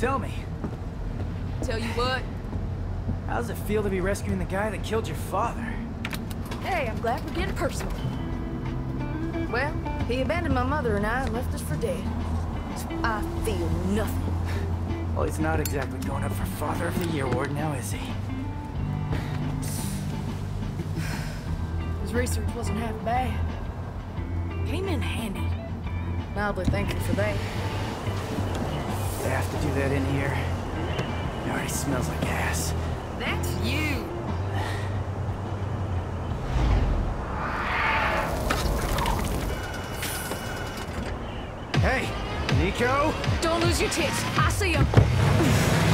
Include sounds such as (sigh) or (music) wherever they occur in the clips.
Tell me, Tell you what, how does it feel to be rescuing the guy that killed your father? hey, I'm glad we're getting personal. Well, he abandoned my mother and I and left us for dead. So I feel nothing. Well, he's not exactly going up for Father of the Year award now, is he? His research wasn't half bad. Came in handy. Mildly thank you for that. They have to do that in here. It already smells like ass. That's you. Hey, Nico? Don't lose your tits. I see him.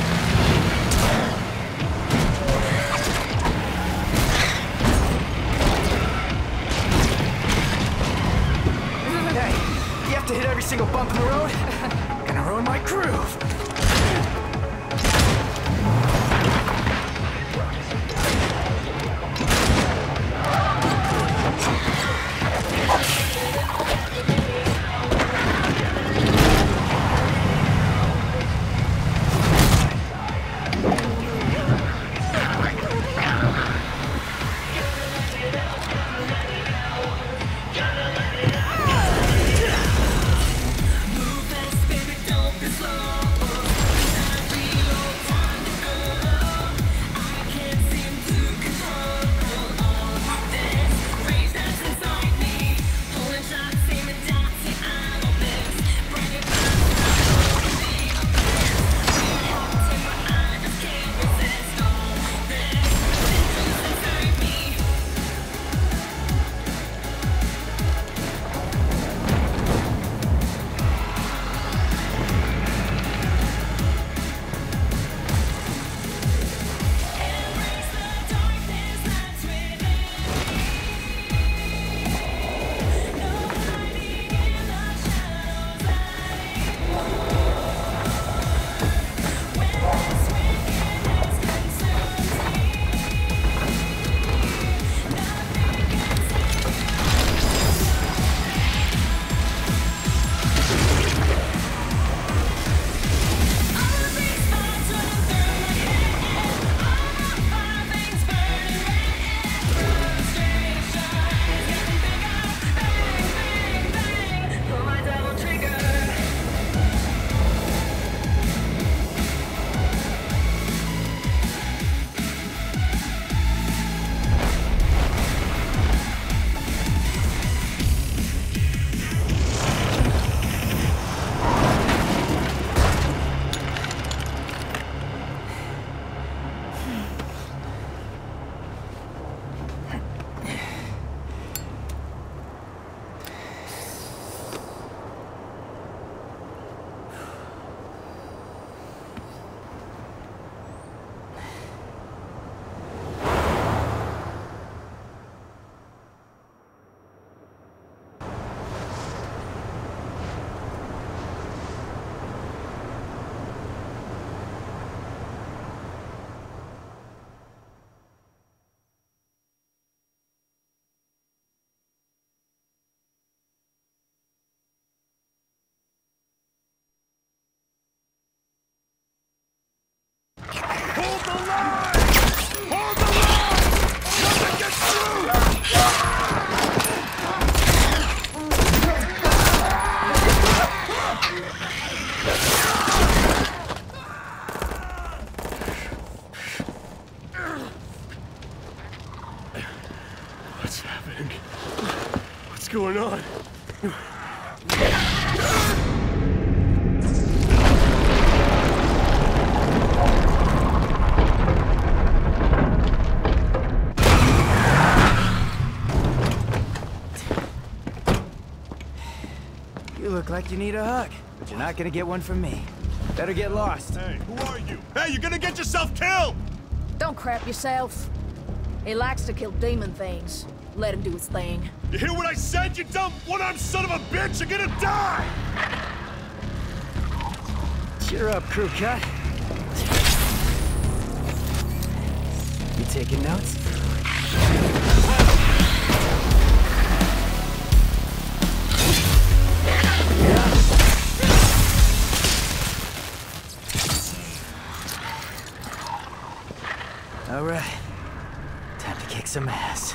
Going on? You look like you need a hug, but you're not gonna get one from me. Better get lost. Hey, who are you? Hey, you're gonna get yourself killed! Don't crap yourself. He likes to kill demon things. Let him do his thing. You hear what I said, you dumb one-armed son of a bitch? You're gonna die! Cheer up, crew cut. You taking notes? All right. Time to kick some ass.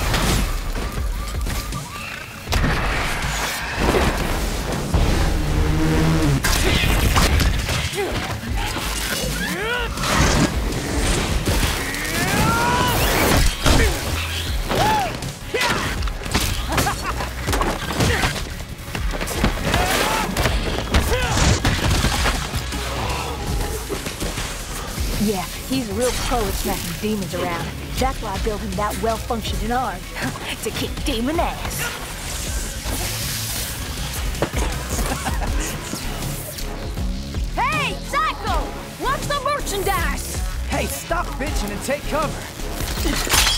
smacking demons around. That's why I built him that well-functioning arm. (laughs) to kick demon ass. (laughs) Hey, Psycho! What's the merchandise? Hey, stop bitching and take cover.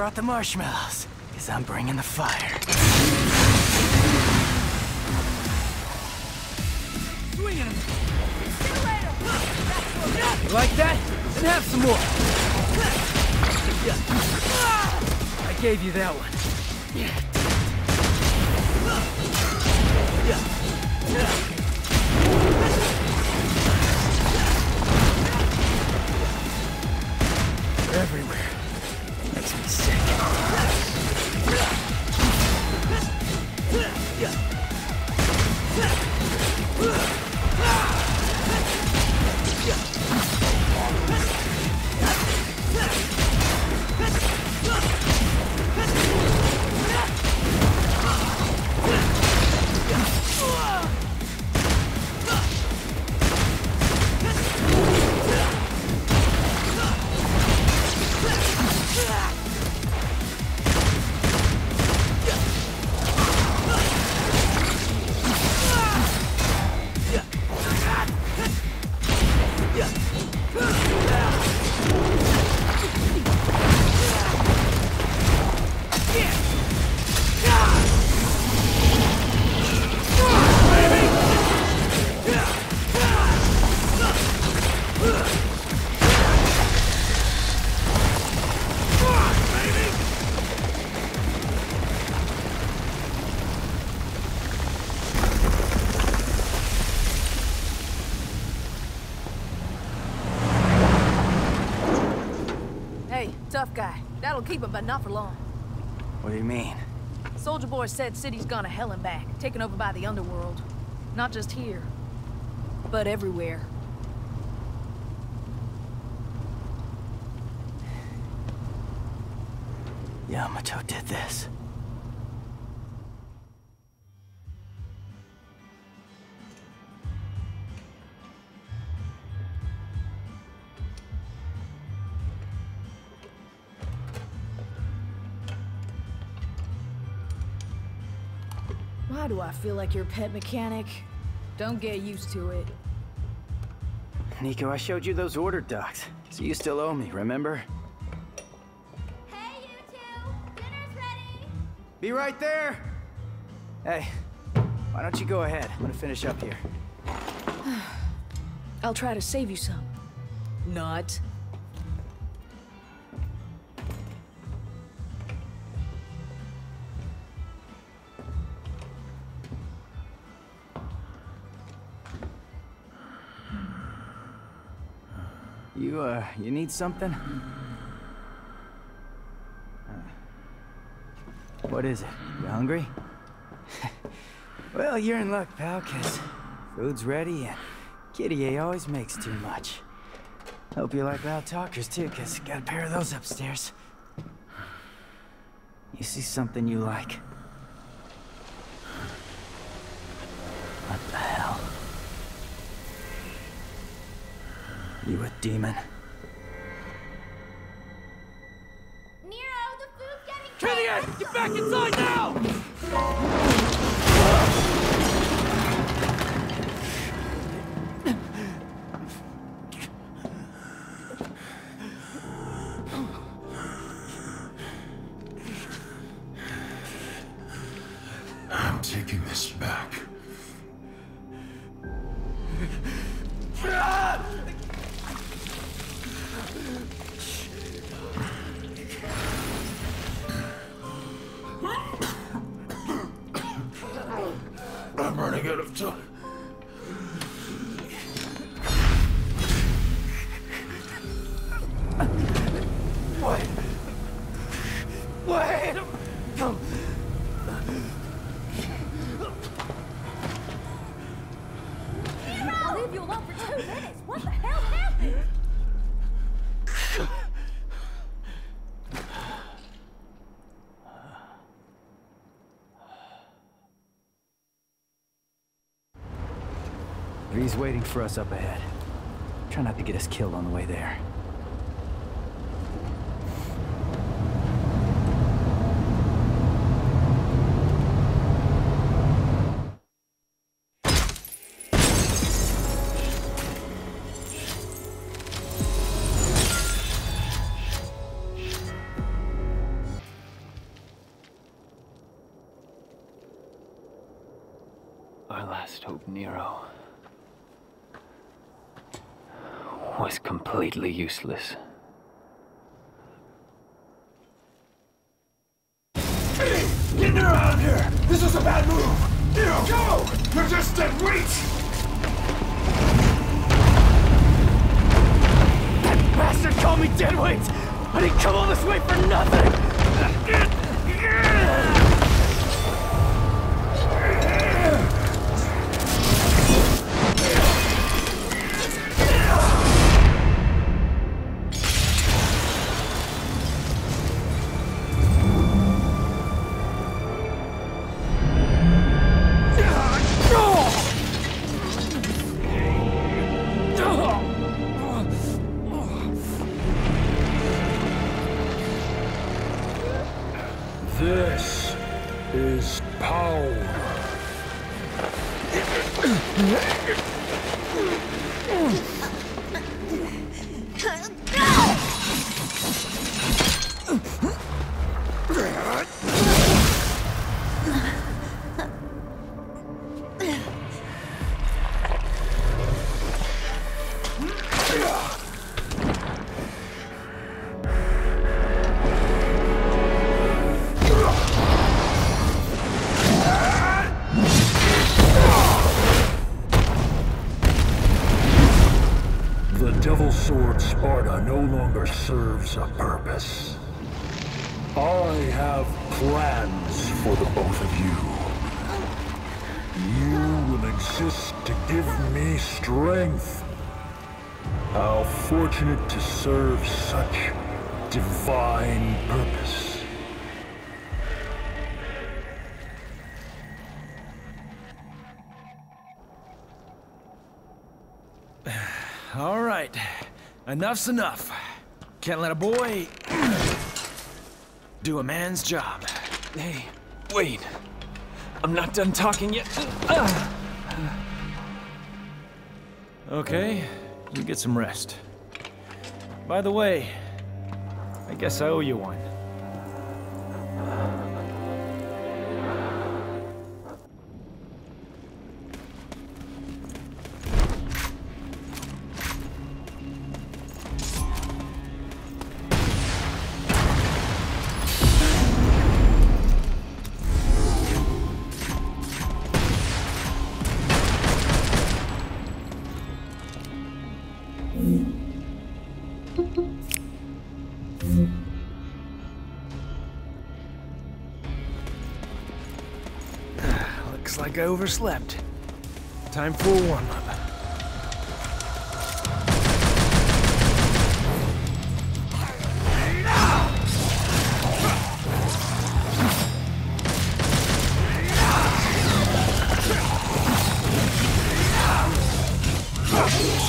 Brought the marshmallows? Because I'm bringing the fire. Them. You like that? Then have some more. I gave you that one. They're everywhere. Keep him, but not for long. What do you mean? Soldier Boy said city's gone to hell and back, taken over by the underworld. Not just here, but everywhere. Yamato did this. Do I feel like your pet mechanic? Don't get used to it. Nico, I showed you those order docs. So you still owe me, remember? Hey, you two! Dinner's ready! Be right there! Hey, why don't you go ahead? I'm gonna finish up here. (sighs) I'll try to save you some. Not. You, uh, you need something? Uh, What is it? You hungry? (laughs) well, you're in luck, pal, 'cause food's ready and Kyrie always makes too much. Hope you like loud talkers, too, 'cause got a pair of those upstairs. You see something you like? You a demon? Nero, the food's getting Kitty, get back inside now! Of time. V's waiting for us up ahead. Try not to get us killed on the way there. Completely useless. Get Nero out of here! This was a bad move! Nero, go! You're just dead weight! That bastard called me deadweight! I didn't come longer serves a purpose. I have plans for the both of you. You will exist to give me strength. How fortunate to serve such divine purpose. (sighs) All right. Enough's enough. Can't let a boy do a man's job. Hey, wait. I'm not done talking yet. (sighs) Okay, you get some rest. By the way, I guess I owe you one. I overslept. Time for a warm-up.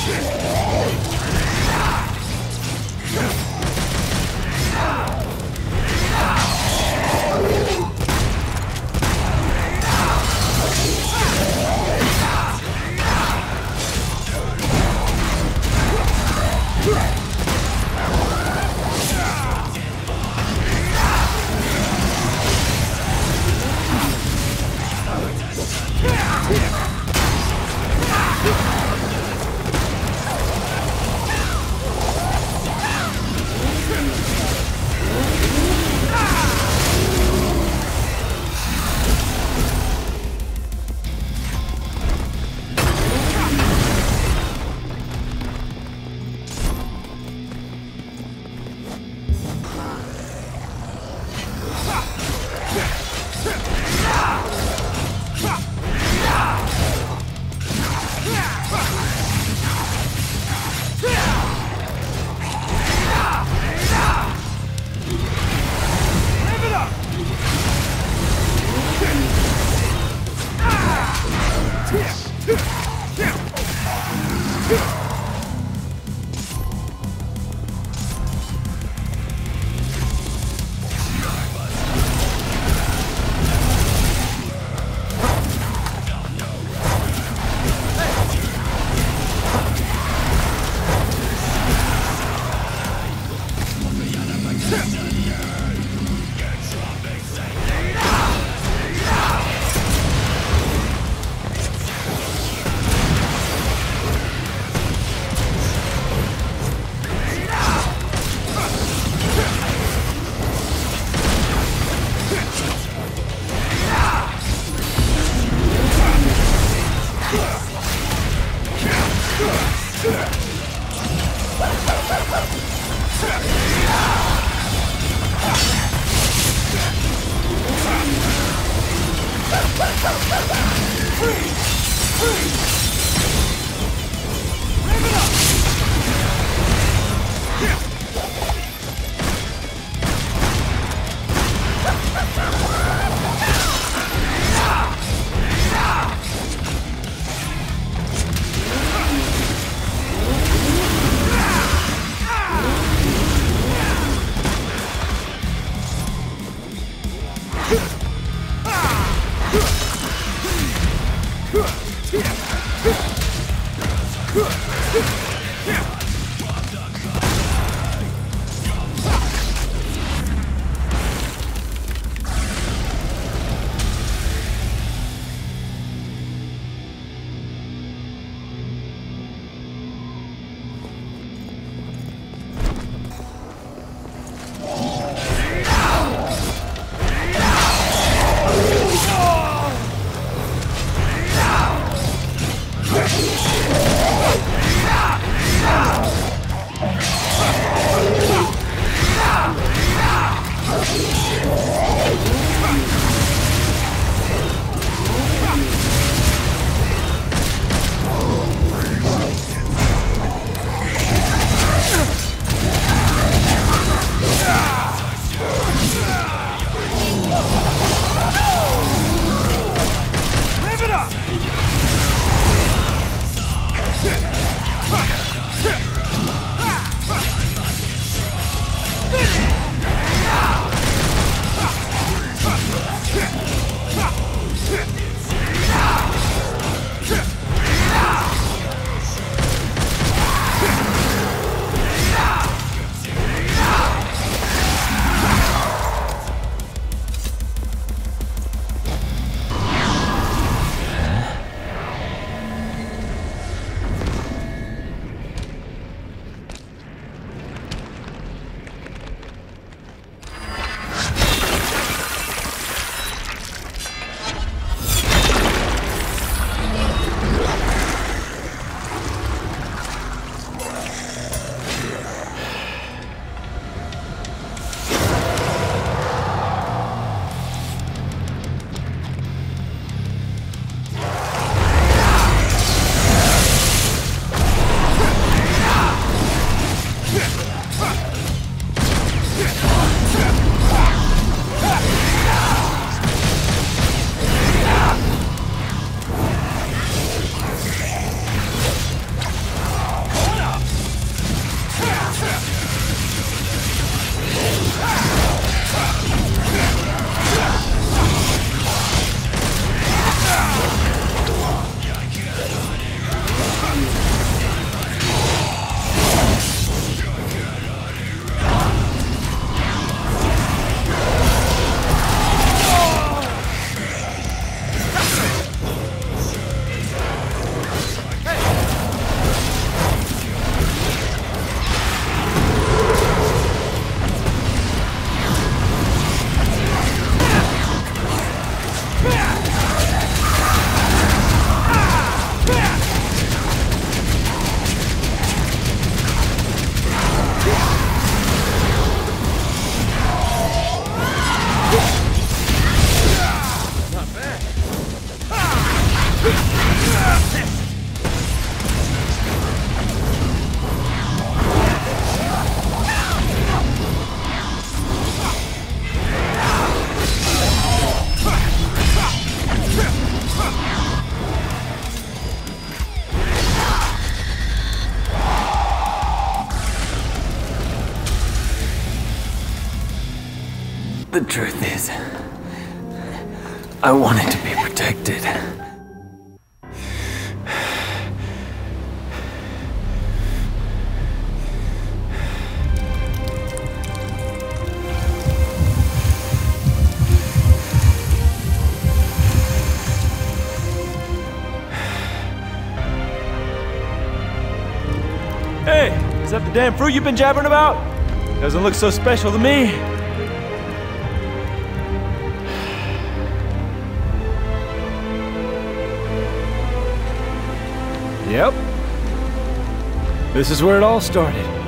Shit! I wanted to be protected. Hey, is that the damn fruit you've been jabbering about? Doesn't look so special to me. Yep. This is where it all started.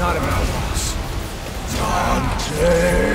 Not a mouse. This